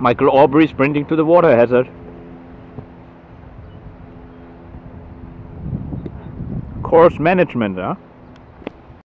Michael Aubrey sprinting to the water hazard. Course management, huh?